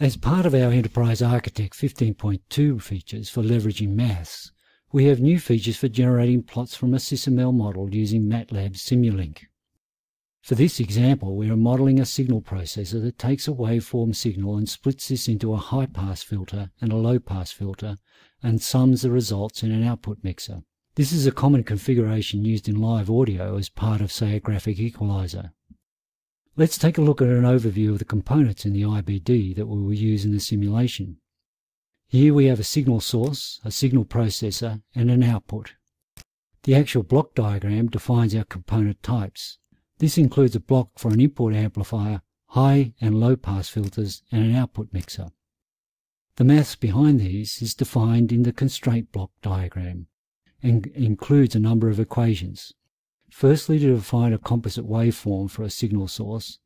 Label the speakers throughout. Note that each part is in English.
Speaker 1: As part of our Enterprise Architect 15.2 features for leveraging maths, we have new features for generating plots from a SysML model using MATLAB Simulink. For this example, we are modeling a signal processor that takes a waveform signal and splits this into a high-pass filter and a low-pass filter and sums the results in an output mixer. This is a common configuration used in live audio as part of, say, a graphic equalizer. Let's take a look at an overview of the components in the IBD that we will use in the simulation. Here we have a signal source, a signal processor, and an output. The actual block diagram defines our component types. This includes a block for an input amplifier, high and low pass filters, and an output mixer. The maths behind these is defined in the constraint block diagram and includes a number of equations. Firstly, to define a composite waveform for a signal source,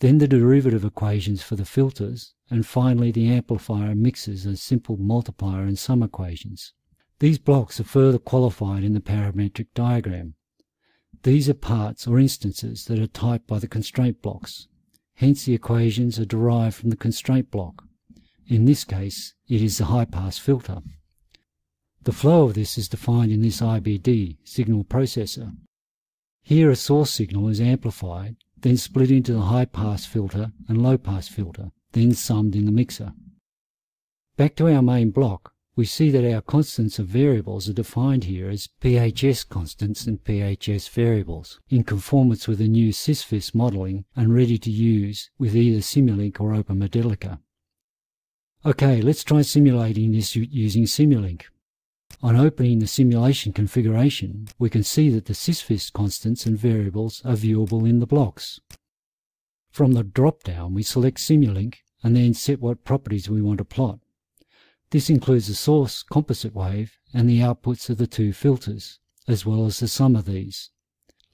Speaker 1: then the derivative equations for the filters, and finally the amplifier mixes a simple multiplier and sum equations. These blocks are further qualified in the parametric diagram. These are parts or instances that are typed by the constraint blocks. Hence the equations are derived from the constraint block. In this case, it is the high-pass filter. The flow of this is defined in this IBD, signal processor, here a source signal is amplified, then split into the high pass filter and low pass filter, then summed in the mixer. Back to our main block, we see that our constants of variables are defined here as PHS constants and PHS variables, in conformance with the new SysPhS modeling and ready to use with either Simulink or OpenModelica. Okay, let's try simulating this using Simulink. On opening the simulation configuration, we can see that the SysPhS constants and variables are viewable in the blocks. From the drop-down, we select Simulink and then set what properties we want to plot. This includes the source composite wave and the outputs of the two filters, as well as the sum of these.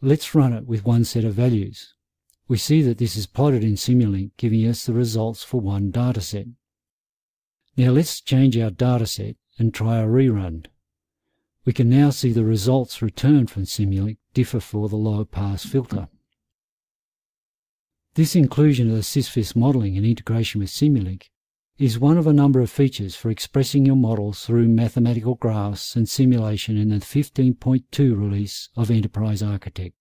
Speaker 1: Let's run it with one set of values. We see that this is plotted in Simulink, giving us the results for one dataset. Now let's change our dataset and try a rerun. We can now see the results returned from Simulink differ for the low pass filter. This inclusion of the SysPhS modeling and integration with Simulink is one of a number of features for expressing your models through mathematical graphs and simulation in the 15.2 release of Enterprise Architect.